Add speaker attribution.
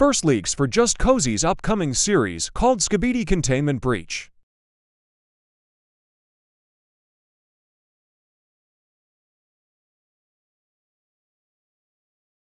Speaker 1: First leaks for Just Cozy's upcoming series called Skibidi Containment Breach.